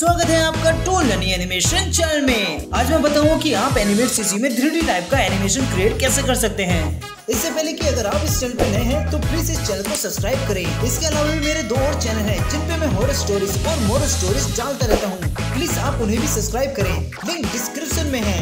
स्वागत है आपका टूल लनी एनिमेशन चैनल में। आज मैं बताऊँगा कि आप एनिमेट सीसी में थ्री टाइप का एनिमेशन क्रिएट कैसे कर सकते हैं। इससे पहले कि अगर आप इस चैनल पर नए हैं तो प्लीज़ इस चैनल को सब्सक्राइब करें। इसके अलावा भी मेरे दो और चैनल हैं, जिन पे मैं हॉरर स्टोरीज और मोर स्टोरीज डालता रहता हूँ। प्लीज़ आप उन्हें भी सब्सक्राइब करें। लिंक डिस्क्रिप्शन में है।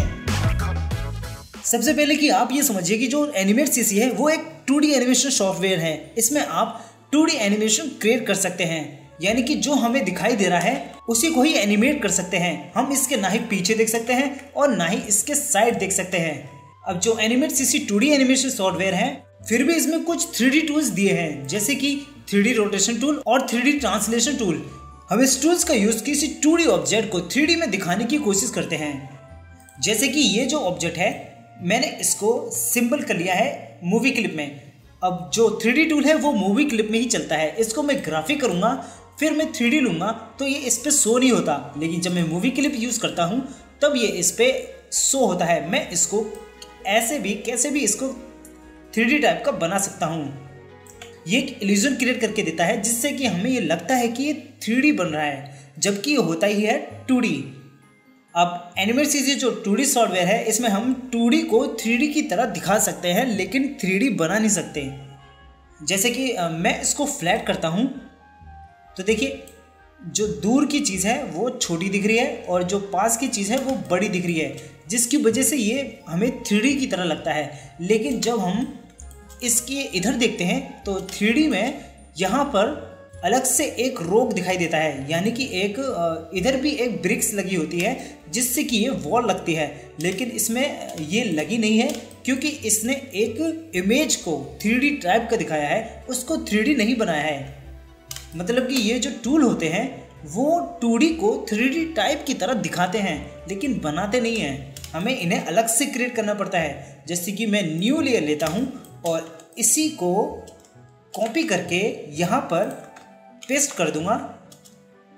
सबसे पहले कि आप ये समझिए कि जो एनिमेट सीसी है, वो एक टू एनिमेशन सॉफ्टवेयर है। इसमें आप टू एनिमेशन क्रिएट कर सकते हैं। यानी कि जो हमें दिखाई दे रहा है, उसी को ही एनिमेट कर सकते हैं। हम इसके ना ही पीछे देख सकते हैं और ना ही इसके साइड देख सकते हैं। अब जो animate CC two animation software है, फिर भी इसमें कुछ थ्री डी टूल्स दिए हैं, जैसे कि थ्री रोटेशन टूल और थ्री ट्रांसलेशन टूल हम इस टूल्स का यूज़ किसी टू ऑब्जेक्ट को थ्री में दिखाने की कोशिश करते हैं। जैसे कि ये जो ऑब्जेक्ट है, मैंने इसको सिंपल कर लिया है मूवी क्लिप में। अब जो थ्री टूल है, वो मूवी क्लिप में ही चलता है। इसको मैं ग्राफिक करूँगा फिर मैं थ्री डी लूँगा तो ये इस पर शो नहीं होता। लेकिन जब मैं मूवी क्लिप यूज़ करता हूँ, तब ये इस पर शो होता है। मैं इसको ऐसे भी, कैसे भी इसको थ्री टाइप का बना सकता हूँ। ये एक इल्यूजन क्रिएट करके देता है, जिससे कि हमें ये लगता है कि ये थ्री बन रहा है, जबकि ये होता ही है टू अब एनिमेट सीजी जो टू सॉफ्टवेयर है, इसमें हम टू को थ्री की तरह दिखा सकते हैं, लेकिन थ्री बना नहीं सकते। जैसे कि मैं इसको फ्लैट करता हूँ तो देखिए, जो दूर की चीज़ है, वो छोटी दिख रही है और जो पास की चीज़ है, वो बड़ी दिख रही है, जिसकी वजह से ये हमें थ्री की तरह लगता है। लेकिन जब हम इसके इधर देखते हैं तो थ्री में यहाँ पर अलग से एक रोक दिखाई देता है, यानी कि एक इधर भी एक ब्रिक्स लगी होती है, जिससे कि ये वॉल लगती है। लेकिन इसमें ये लगी नहीं है, क्योंकि इसने एक इमेज को थ्री टाइप का दिखाया है, उसको थ्री नहीं बनाया है। मतलब कि ये जो टूल होते हैं, वो टू को थ्री टाइप की तरह दिखाते हैं, लेकिन बनाते नहीं हैं। हमें इन्हें अलग से क्रिएट करना पड़ता है। जैसे कि मैं न्यू लेयर लेता हूँ और इसी को कॉपी करके यहाँ पर पेस्ट कर दूँगा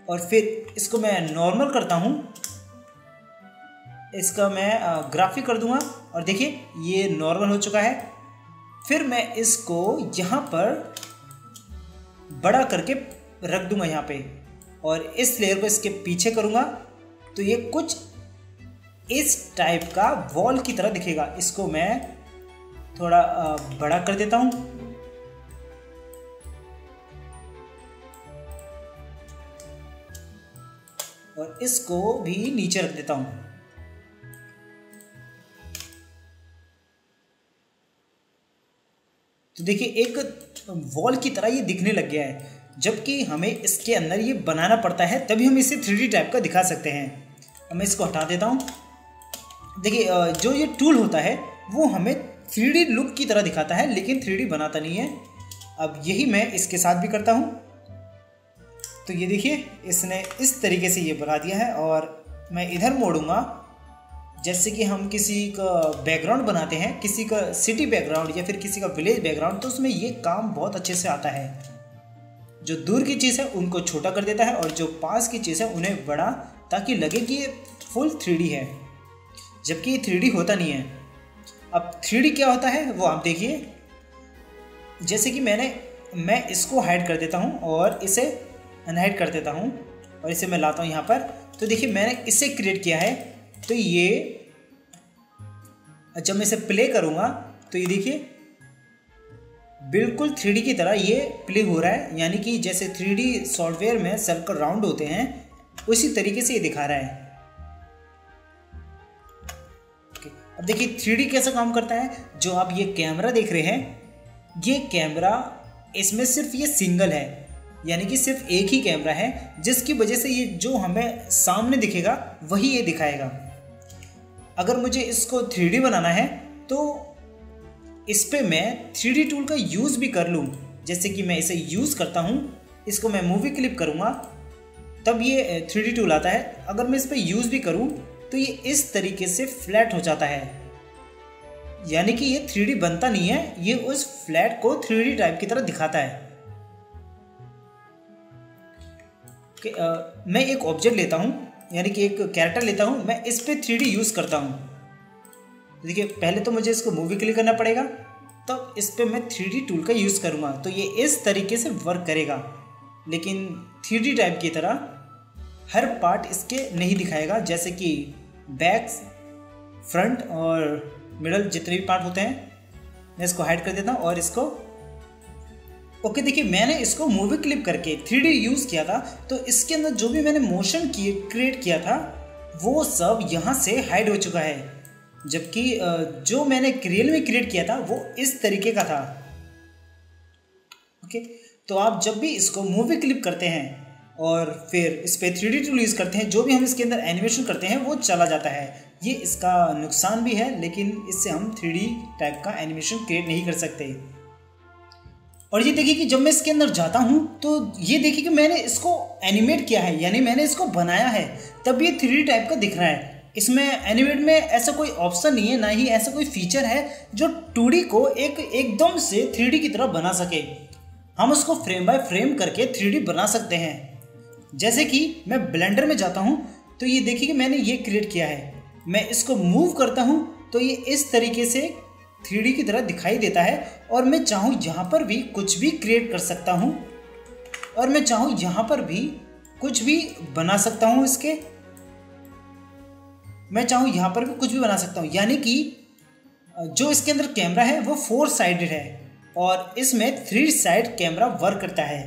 और फिर इसको मैं नॉर्मल करता हूँ। इसका मैं ग्राफिक कर दूँगा और देखिए, ये नॉर्मल हो चुका है। फिर मैं इसको यहाँ पर बड़ा करके रख दूँगा यहाँ पे। और इस लेयर को इसके पीछे करूँगा तो ये कुछ इस टाइप का वॉल की तरह दिखेगा। इसको मैं थोड़ा बड़ा कर देता हूँ। और इसको भी नीचे रख देता हूँ। तो देखिए, एक वॉल की तरह ये दिखने लग गया है। जबकि हमें इसके अंदर ये बनाना पड़ता है, तभी हम इसे थ्री टाइप का दिखा सकते हैं। अब मैं इसको हटा देता हूँ। देखिए जो ये टूल होता है, वो हमें थ्री लुक की तरह दिखाता है, लेकिन थ्री बनाता नहीं है। अब यही मैं इसके साथ भी करता हूँ। तो ये देखिए, इसने इस तरीके से ये बना दिया है, और मैं इधर मोड़ूँगा। जैसे कि हम किसी का बैकग्राउंड बनाते हैं, किसी का सिटी बैकग्राउंड या फिर किसी का विलेज बैकग्राउंड तो उसमें ये काम बहुत अच्छे से आता है। जो दूर की चीज़ है, उनको छोटा कर देता है और जो पास की चीज़ है, उन्हें बड़ा ताकि लगे कि ये फुल थ्री है। जबकि ये थ्री होता नहीं है। अब थ्री क्या होता है, वो आप देखिए। जैसे कि मैंने, मैं इसको हाइड कर देता हूँ और इसे अनहाइड कर देता हूँ और इसे मैं लाता हूँ यहाँ पर। तो देखिए, मैंने इसे क्रिएट किया है। तो ये जब मैं इसे प्ले करूँगा तो ये देखिए, बिल्कुल थ्री की तरह ये प्ले हो रहा है, यानी कि जैसे थ्री सॉफ्टवेयर में सर्कल राउंड होते हैं, उसी तरीके से ये दिखा रहा है। अब देखिए थ्री कैसा काम करता है, जो आप ये कैमरा देख रहे हैं, ये कैमरा इसमें सिर्फ़ ये सिंगल है, यानी कि सिर्फ़ एक ही कैमरा है, जिसकी वजह से ये जो हमें सामने दिखेगा, वही ये दिखाएगा। अगर मुझे इसको थ्री बनाना है तो इस पर मैं थ्री टूल का यूज़ भी कर लूँ। जैसे कि मैं इसे यूज़ करता हूँ इसको मैं मूवी क्लिप करूँगा तब ये थ्री टूल आता है। अगर मैं इस पर यूज़ भी करूँ तो ये इस तरीके से फ्लैट हो जाता है। यानी कि ये थ्री बनता नहीं है ये उस फ्लैट को थ्री टाइप की तरह दिखाता है। कि, आ, मैं एक ऑब्जेक्ट लेता हूँ यानी कि एक कैरेक्टर लेता हूँ, मैं इस पर थ्री यूज़ करता हूँ। देखिए, पहले तो मुझे इसको मूवी क्लिक करना पड़ेगा तो इस पर मैं थ्री टूल का यूज़ करूँगा। तो ये इस तरीके से वर्क करेगा। लेकिन थ्री टाइप की तरह हर पार्ट इसके नहीं दिखाएगा, जैसे कि बैक फ्रंट और मिडल जितने भी पार्ट होते हैं, मैं इसको हाइड कर देता हूँ और इसको ओके देखिए, मैंने इसको मूवी क्लिप करके थ्री यूज़ किया था तो इसके अंदर जो भी मैंने मोशन क्रिएट किया था, वो सब यहाँ से हाइड हो चुका है। जबकि जो मैंने रियल में क्रिएट किया था, वो इस तरीके का था। ओके तो आप जब भी इसको मूवी क्लिप करते हैं, और फिर इस पर थ्री डी टूल यूज़ करते हैं, जो भी हम इसके अंदर एनिमेशन करते हैं, वो चला जाता है। ये इसका नुकसान भी है, लेकिन इससे हम थ्री टाइप का एनिमेशन क्रिएट नहीं कर सकते। और ये देखिए कि जब मैं इसके अंदर जाता हूँ तो ये देखिए कि मैंने इसको एनिमेट किया है, यानी मैंने इसको बनाया है, तब ये थ्री टाइप का दिख रहा है। इसमें एनिमेट में ऐसा कोई ऑप्शन नहीं है, ना ही ऐसा कोई फीचर है जो टू को एक एकदम से थ्री की तरह बना सके। हम उसको फ्रेम बाय फ्रेम करके थ्री बना सकते हैं। जैसे कि मैं ब्लेंडर में जाता हूँ तो ये देखिए कि मैंने ये क्रिएट किया है। मैं इसको मूव करता हूँ तो ये इस तरीके से थ्री की तरह दिखाई देता है और मैं चाहूँ यहाँ पर भी कुछ भी क्रिएट कर सकता हूँ और मैं चाहूँ यहाँ पर भी कुछ भी बना सकता हूँ इसके। मैं चाहूँ यहाँ पर भी कुछ भी बना सकता हूँ। यानी कि जो इसके अंदर कैमरा है, वो फोर साइडेड है और इसमें थ्री साइड कैमरा वर्क करता है।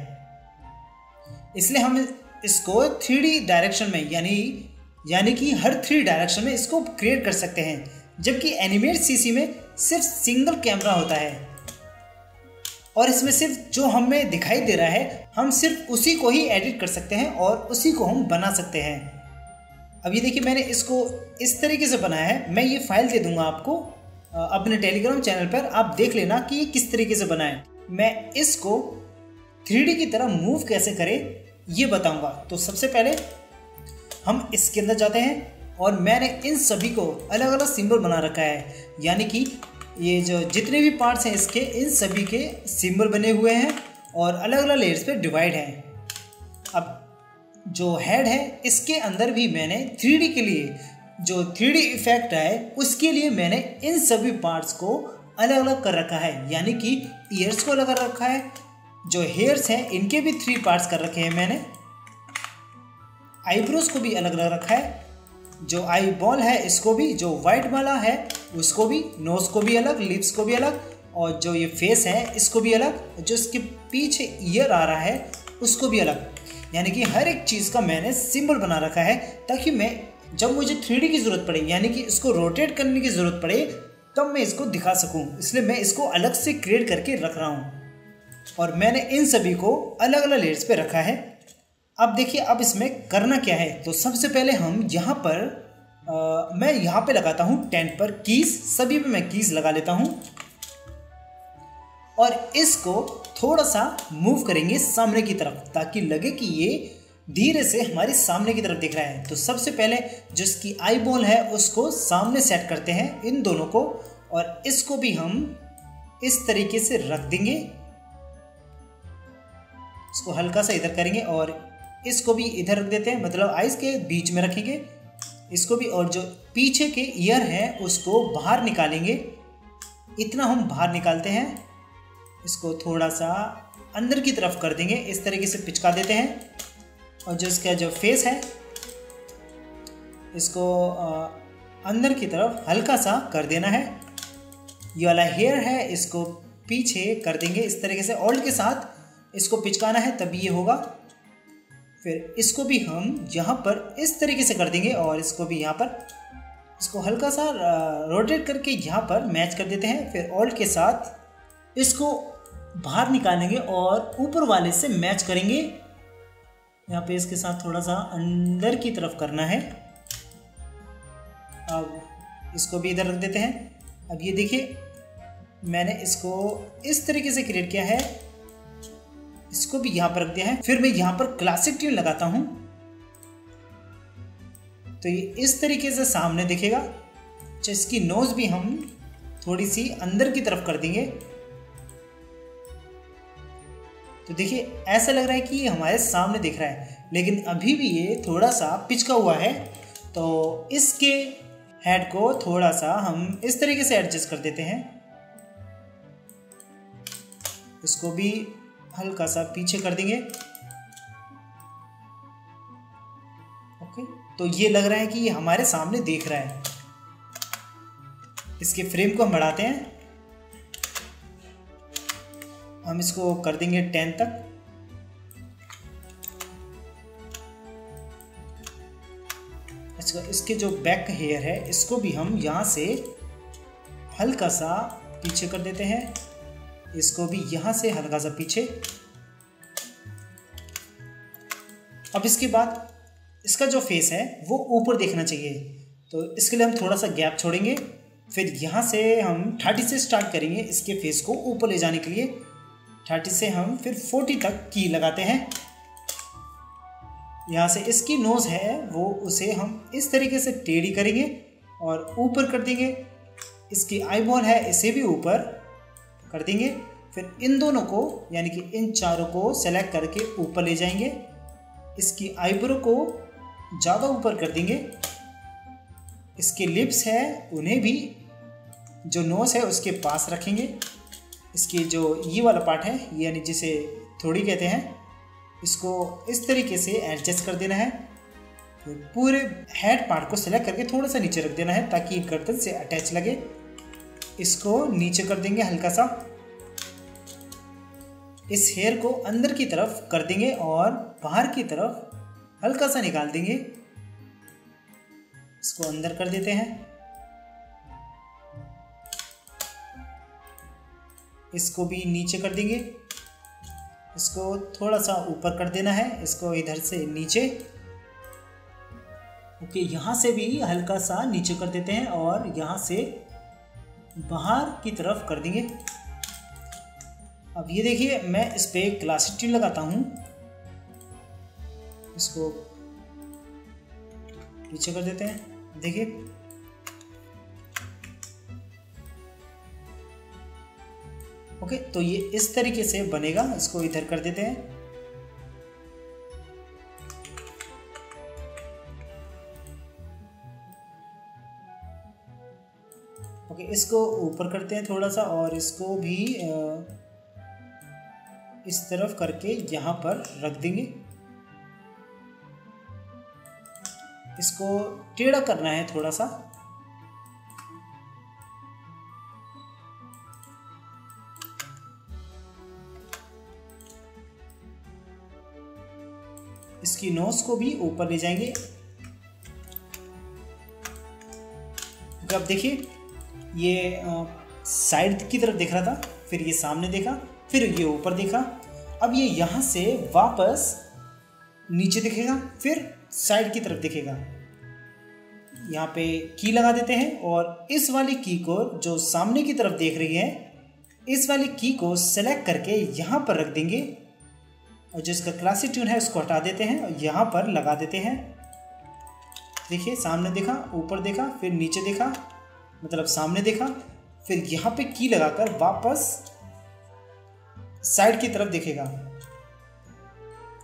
इसलिए हम इसको थ्री डायरेक्शन में, यानी यानी कि हर थ्री डायरेक्शन में इसको क्रिएट कर सकते हैं। जबकि एनिमेट सीसी में सिर्फ़ सिंगल कैमरा होता है। और इसमें सिर्फ़ जो हमें दिखाई दे रहा है, हम सिर्फ़ उसी को ही एडिट कर सकते हैं और उसी को हम बना सकते हैं। अब ये देखिए, मैंने इसको इस तरीके से बनाया है। मैं ये फ़ाइल दे दूँगा आपको अपने टेलीग्राम चैनल पर। आप देख लेना कि ये किस तरीके से बनाए मैं इसको थ्री की तरह मूव कैसे करें, ये बताऊँगा। तो सबसे पहले हम इसके अंदर जाते हैं। और मैंने इन सभी को अलग अलग सिंबल बना रखा है। यानी कि ये जो जितने भी पार्ट्स हैं इसके, इन सभी के सिंबल बने हुए हैं और अलग अलग लेयर्स पे डिवाइड हैं। अब जो हेड है, इसके अंदर भी मैंने थ्री के लिए जो थ्री इफ़ेक्ट है उसके लिए मैंने इन सभी पार्ट्स को अलग अलग कर रखा है। यानी कि ईयर्स को अलग रखा है, जो हेयर्स हैं, इनके भी थ्री पार्ट्स कर रखे हैं मैंने। आईब्रोज को भी अलग अलग रखा है जो आई बॉल है, इसको भी, जो वाइट वाला है, उसको भी नोज़ को भी अलग लिप्स को भी अलग, और जो ये फेस है, इसको भी अलग, जो इसके पीछे ईयर आ रहा है, उसको भी अलग। यानी कि हर एक चीज़ का मैंने सिंबल बना रखा है, ताकि मैं, जब मुझे थ्री की ज़रूरत पड़े, यानी कि इसको रोटेट करने की ज़रूरत पड़े, तब मैं इसको दिखा सकूँ। इसलिए मैं इसको अलग से क्रिएट करके रख रहा हूँ। और मैंने इन सभी को अलग अलग लेयर्स पे रखा है। अब देखिए अब इसमें करना क्या है? तो सबसे पहले हम यहाँ पर आ, मैं यहाँ पे लगाता हूँ टेंट पर कीज। सभी पे मैं कीज लगा लेता हूँ। और इसको थोड़ा सा मूव करेंगे सामने की तरफ़ ताकि लगे कि ये धीरे से हमारे सामने की तरफ़ दिख रहा है। तो सबसे पहले जिसकी आई बॉल है उसको सामने सेट करते हैं इन दोनों को। और इसको भी हम इस तरीके से रख देंगे। इसको हल्का सा इधर करेंगे और इसको भी इधर रख देते हैं मतलब आइस के बीच में रखेंगे। इसको भी और जो पीछे के ईयर हैं, उसको बाहर निकालेंगे। इतना हम बाहर निकालते हैं। इसको थोड़ा सा अंदर की तरफ़ कर देंगे। इस तरीके से पिचका देते हैं। और जो इसका जो फेस है, इसको अंदर की तरफ़ हल्का सा कर देना है। ये वाला हेयर है, इसको पीछे कर देंगे। इस तरीके से ऑल्ट के साथ इसको पिचकाना है तभी ये होगा। फिर इसको भी हम यहाँ पर इस तरीके से कर देंगे और इसको भी यहाँ पर इसको हल्का सा रोटेट करके यहाँ पर मैच कर देते हैं। फिर ऑल्ट के साथ इसको बाहर निकालेंगे और ऊपर वाले से मैच करेंगे। यहाँ पे इसके साथ थोड़ा सा अंदर की तरफ़ करना है। अब इसको भी इधर रख देते हैं। अब ये देखिए, मैंने इसको इस तरीके से क्रिएट किया है। इसको भी यहाँ पर रख दिया है। फिर मैं यहाँ पर क्लासिक ट्यून लगाता हूँ। तो ये इस तरीके से सामने दिखेगा। अच्छा इसकी नोज़ भी हम थोड़ी सी अंदर की तरफ़ कर देंगे। तो देखिए, ऐसा लग रहा है कि ये हमारे सामने दिख रहा है, लेकिन अभी भी ये थोड़ा सा पिचका हुआ है। तो इसके हेड को थोड़ा सा हम इस तरीके से एडजस्ट कर देते हैं। इसको भी हल्का सा पीछे कर देंगे। ओके तो ये लग रहा है कि ये हमारे सामने देख रहा है। इसके फ्रेम को हम बढ़ाते हैं। हम इसको कर देंगे टेन तक। इसके जो बैक हेयर है, इसको भी हम यहाँ से हल्का सा पीछे कर देते हैं। इसको भी यहाँ से हल्का सा पीछे। अब इसके बाद इसका जो फेस है, वो ऊपर देखना चाहिए। तो इसके लिए हम थोड़ा सा गैप छोड़ेंगे। फिर यहाँ से हम थर्टी से स्टार्ट करेंगे इसके फेस को ऊपर ले जाने के लिए। थर्टी से हम फिर फोर्टी तक की लगाते हैं। यहाँ से इसकी नोज़ है, वो उसे हम इस तरीके से टेढ़ी करेंगे और ऊपर कर देंगे। इसकी आईबॉल है, इसे भी ऊपर। कर देंगे। फिर इन दोनों को, यानी कि इन चारों को सेलेक्ट करके ऊपर ले जाएँगे। इसकी आईब्रो को ज़्यादा ऊपर कर देंगे। इसके लिप्स है, उन्हें भी जो नोस है, उसके पास रखेंगे। इसकी जो ये वाला पार्ट है, यानी जिसे थोड़ी कहते हैं, इसको इस तरीके से एडजस्ट कर देना है। पूरे हेड पार्ट को सेलेक्ट करके थोड़ा सा नीचे रख देना है, ताकि गर्दन से अटैच लगे। इसको नीचे कर देंगे हल्का सा। इस हेयर को अंदर की तरफ़ कर देंगे और बाहर की तरफ़ हल्का सा निकाल देंगे। इसको अंदर कर देते हैं। इसको भी नीचे कर देंगे। इसको थोड़ा सा ऊपर कर देना है। इसको इधर से नीचे। ओके, यहाँ से भी हल्का सा नीचे कर देते हैं और यहाँ से बाहर की तरफ़ कर देंगे। अब ये देखिए, मैं इस पर क्लासिक ट्यून लगाता हूँ। इसको पीछे कर देते हैं। देखिए। ओके तो ये इस तरीके से बनेगा। इसको इधर कर देते हैं। ओके इसको ऊपर करते हैं थोड़ा सा और इसको भी इस तरफ़ करके यहाँ पर रख देंगे। इसको टेढ़ा करना है थोड़ा सा। इसकी नोज़ को भी ऊपर ले जाएँगे। अब देखिए ये साइड की तरफ़ देख रहा था, फिर ये सामने देखा, फिर ये ऊपर देखा। अब ये यहाँ से वापस नीचे दिखेगा, फिर साइड की तरफ़ दिखेगा। यहाँ पे की लगा देते हैं और इस वाली की को जो सामने की तरफ़ देख रही है, इस वाली की को सेलेक्ट करके यहाँ पर रख देंगे। और जो इसका क्लासिक ट्यून है, उसको हटा देते हैं और यहाँ पर लगा देते हैं। देखिए, सामने देखा, ऊपर देखा, फिर नीचे देखा। मतलब सामने देखा, फिर यहाँ पे की लगाकर वापस साइड की तरफ़ देखेगा।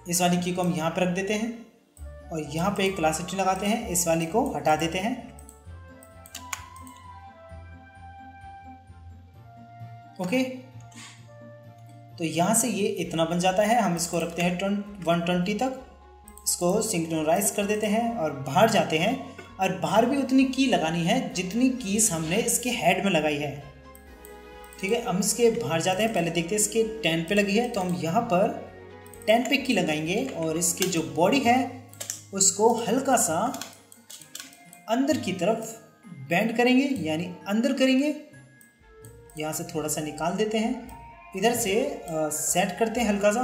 इस वाली की को हम यहाँ पर रख देते हैं और यहाँ पे एक क्लासिक ट्यून लगाते हैं, इस वाली को हटा देते हैं। ओके? तो यहाँ से ये इतना बन जाता है, हम इसको रखते हैं वन ट्वेंटी तक। इसको सिंक्रोनाइज कर देते हैं और बाहर जाते हैं। और बाहर भी उतनी की लगानी है जितनी कीस हमने इसके हेड में लगाई है। ठीक है हम इसके बाहर जाते हैं पहले देखते हैं इसके टेन पे लगी है तो हम यहाँ पर टेन पे की लगाएँगे और इसके जो बॉडी है उसको हल्का सा अंदर की तरफ़ बैंड करेंगे यानी अंदर करेंगे। यहाँ से थोड़ा सा निकाल देते हैं इधर से आ, सेट करते हैं हल्का सा।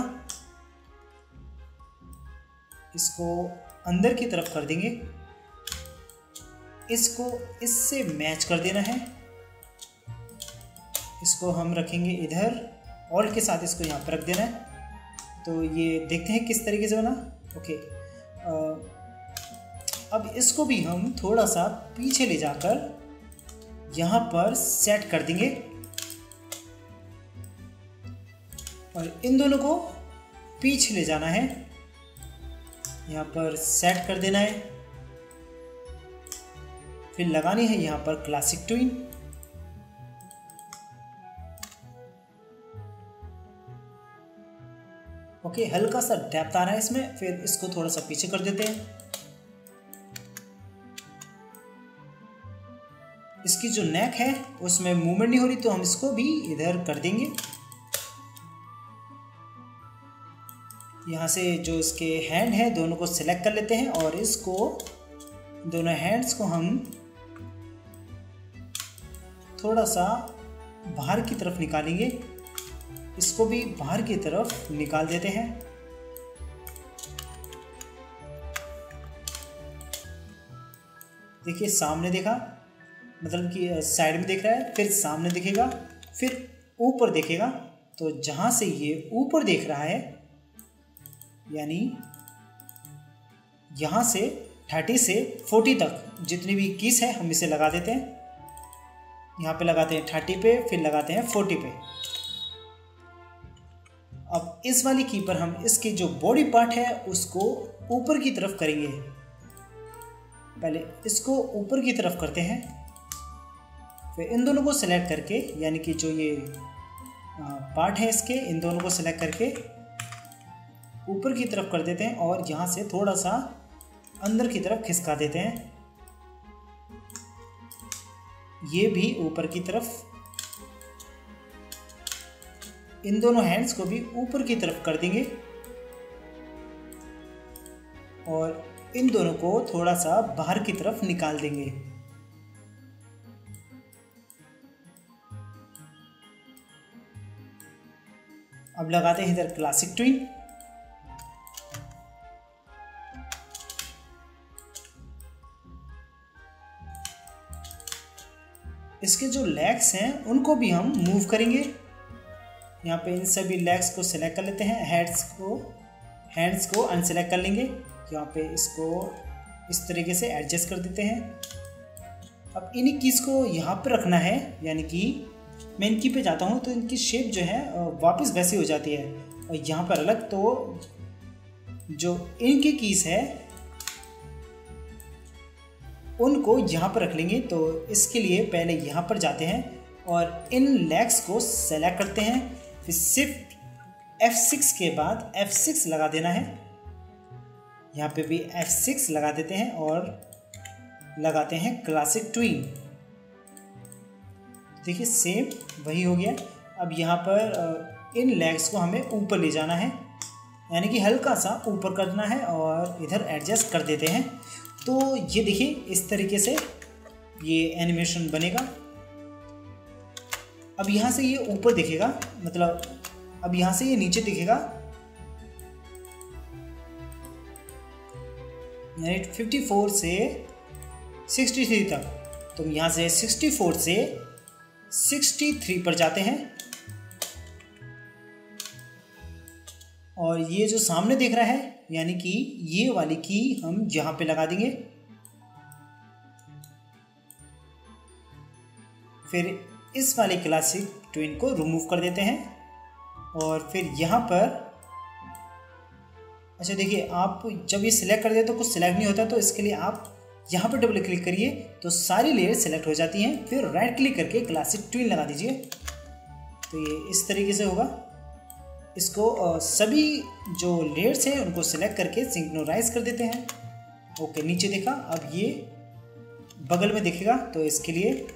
इसको अंदर की तरफ़ कर देंगे। इसको इससे मैच कर देना है। इसको हम रखेंगे इधर ऑल्ट के साथ इसको यहाँ पर रख देना है। तो ये देखते हैं किस तरीके से बना। ओके आ, अब इसको भी हम थोड़ा सा पीछे ले जाकर यहाँ पर सेट कर देंगे। और इन दोनों को पीछे ले जाना है। यहाँ पर सेट कर देना है। फिर लगानी है यहाँ पर क्लासिक ट्विन ओके हल्का सा डेप्थ आ रहा है इसमें, फिर इसको थोड़ा सा पीछे कर देते हैं। इसकी जो नेक है, उसमें मूवमेंट नहीं हो रही तो हम इसको भी इधर कर देंगे। यहाँ से जो इसके हैंड है, दोनों को सिलेक्ट कर लेते हैं और इसको, दोनों हैंड्स को हम थोड़ा सा बाहर की तरफ़ निकालेंगे। इसको भी बाहर की तरफ़ निकाल देते हैं। देखिए, सामने देखा मतलब कि साइड में देख रहा है, फिर सामने दिखेगा, फिर ऊपर देखेगा। तो जहाँ से ये ऊपर देख रहा है, यानी यहाँ से थर्टी से फोर्टी तक जितनी भी कीस है, हम इसे लगा देते हैं। यहाँ पे लगाते हैं थर्टी पे, फिर लगाते हैं फोर्टी पे। अब इस वाली की पर हम इसके जो बॉडी पार्ट है, उसको ऊपर की तरफ़ करेंगे। पहले इसको ऊपर की तरफ़ करते हैं। फिर इन दोनों को सिलेक्ट करके, यानी कि जो ये पार्ट है इसके, इन दोनों को सिलेक्ट करके ऊपर की तरफ़ कर देते हैं और यहाँ से थोड़ा सा अंदर की तरफ़ खिसका देते हैं। ये भी ऊपर की तरफ़, इन दोनों हैंड्स को भी ऊपर की तरफ़ कर देंगे। और इन दोनों को थोड़ा सा बाहर की तरफ़ निकाल देंगे। अब लगाते हैं इधर क्लासिक ट्विन इसके जो लेग्स हैं, उनको भी हम मूव करेंगे। यहाँ पे इन सभी लेग्स को सिलेक्ट कर लेते हैं। हेड्स को हैंड्स को अनसेलेक्ट कर लेंगे। यहाँ पे इसको इस तरीके से एडजस्ट कर देते हैं। अब इन्हीं कीज़ को यहाँ पर रखना है, यानी कि मैं इनकी पे जाता हूँ तो इनकी शेप जो है वापस वैसी हो जाती है। और यहाँ पर अलग तो जो इनकी कीज़ है उनको यहाँ पर रख लेंगे। तो इसके लिए पहले यहाँ पर जाते हैं और इन लेग्स को सेलेक्ट करते हैं। फिर सिर्फ़ F6 के बाद F6 लगा देना है। यहाँ पे भी F6 लगा देते हैं और लगाते हैं क्लासिक ट्वीन देखिए सेम वही हो गया। अब यहाँ पर इन लेग्स को हमें ऊपर ले जाना है। यानी कि हल्का सा ऊपर करना है और इधर एडजस्ट कर देते हैं। तो ये देखिए, इस तरीके से ये एनिमेशन बनेगा। अब यहाँ से ये ऊपर दिखेगा मतलब अब यहाँ से ये नीचे दिखेगा। फिफ्टी फोर से सिक्सटी थ्री तक। तो यहाँ से सिक्सटी फोर से सिक्सटी थ्री पर जाते हैं। और ये जो सामने दिख रहा है यानी कि ये वाली की हम यहाँ पे लगा देंगे। फिर इस वाले क्लासिक ट्विन को रिमूव कर देते हैं और फिर यहाँ पर अच्छा देखिए, आप जब ये सिलेक्ट कर दे तो कुछ सिलेक्ट नहीं होता तो इसके लिए आप यहाँ पर डबल क्लिक करिए तो सारी लेयर सिलेक्ट हो जाती हैं। फिर राइट क्लिक करके क्लासिक ट्विन लगा दीजिए। तो ये इस तरीके से होगा। इसको सभी जो लेयर्स हैं, उनको सिलेक्ट करके सिंक्रोनाइज कर देते हैं। ओके नीचे देखा, अब ये बगल में देखेगा तो इसके लिए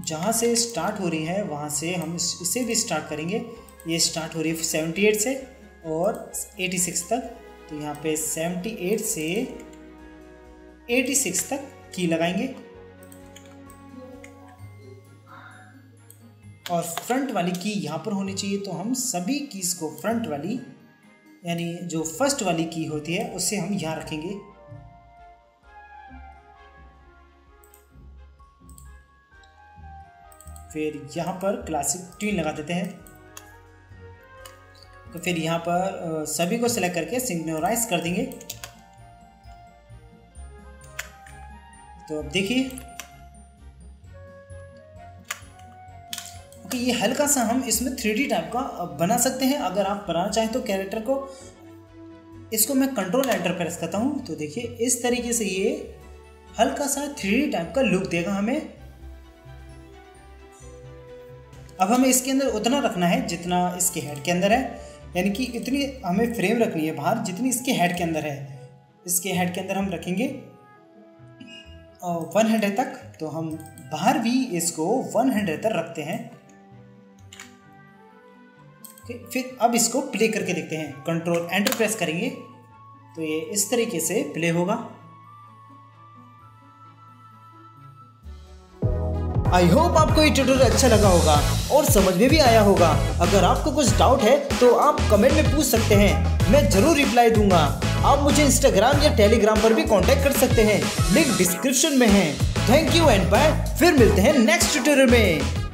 जहाँ से स्टार्ट हो रही है, वहाँ से हम इसे भी स्टार्ट करेंगे। ये स्टार्ट हो रही है सेवेंटी एट से और एटी सिक्स तक। तो यहाँ पे सेवेंटी एट से एटी सिक्स तक की लगाएँगे। और फ्रंट वाली की यहाँ पर होनी चाहिए तो हम सभी कीज़ को फ्रंट वाली, यानी जो फ़र्स्ट वाली की होती है उसे हम यहाँ रखेंगे। फिर यहाँ पर क्लासिक ट्यून लगा देते हैं। तो फिर यहाँ पर सभी को सिलेक्ट करके सिग्नोराइज कर देंगे। तो अब देखिए कि ये हल्का सा हम इसमें थ्री टाइप का बना सकते हैं। अगर आप बनाना चाहें तो कैरेक्टर को, इसको मैं कंट्रोल एंटर प्रेस करता हूँ। तो देखिए, इस तरीके से ये हल्का सा थ्री टाइप का लुक देगा हमें। अब हमें इसके अंदर उतना रखना है जितना इसके हेड के अंदर है। यानी कि इतनी हमें फ्रेम रखनी है बाहर, जितनी इसके हेड के अंदर है। इसके हेड के अंदर हम रखेंगे वन हंड्रेड तक। तो हम बाहर भी इसको वन हंड्रेड तक रखते हैं। फिर अब इसको प्ले करके देखते हैं। कंट्रोल एंटर प्रेस करेंगे। तो ये इस तरीके से प्ले होगा। आई होप आपको ये ट्यूटोरियल अच्छा लगा होगा और समझ में भी आया होगा। अगर आपको कुछ डाउट है तो आप कमेंट में पूछ सकते हैं। मैं ज़रूर रिप्लाई दूँगा। आप मुझे इंस्टाग्राम या टेलीग्राम पर भी कांटेक्ट कर सकते हैं। लिंक डिस्क्रिप्शन में है। थैंक यू एंड बाय फिर मिलते हैं नेक्स्ट ट्यूटोरियल में।